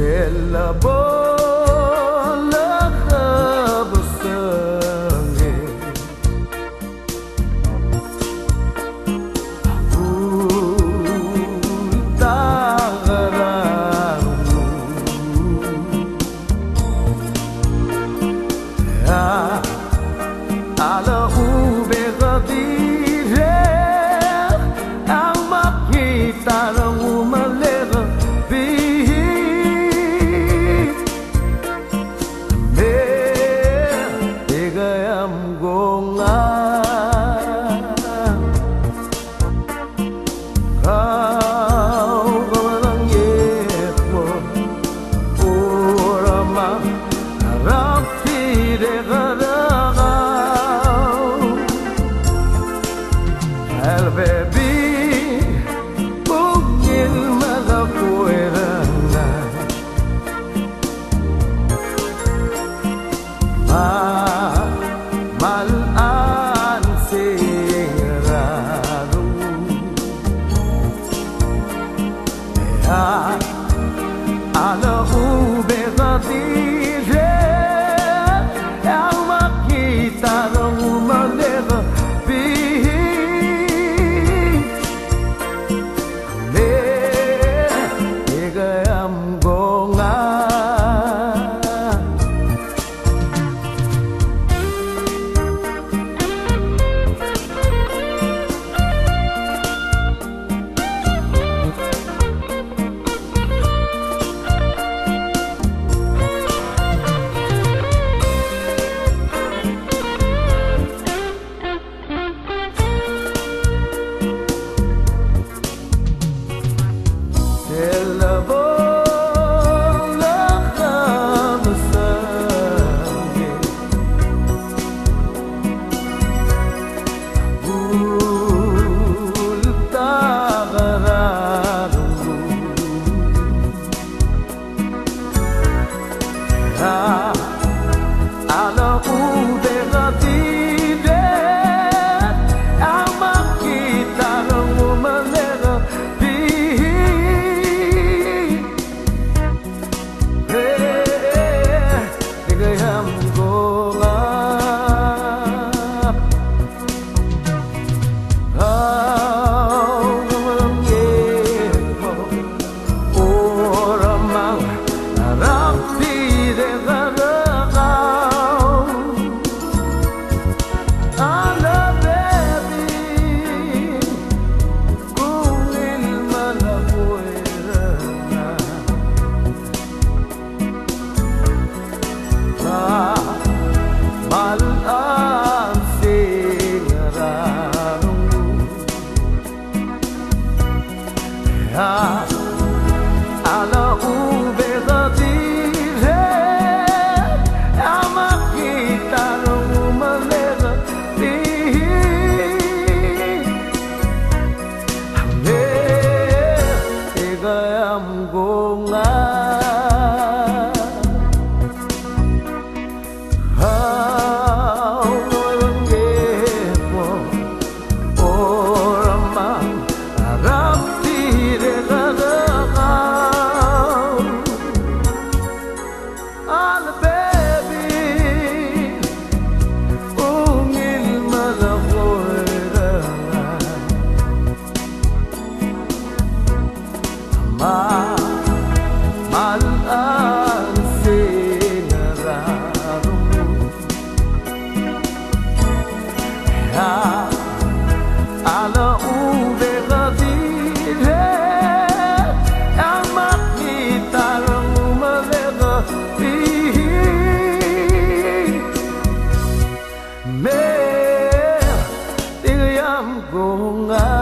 செல்லபோ am going. heart. bunga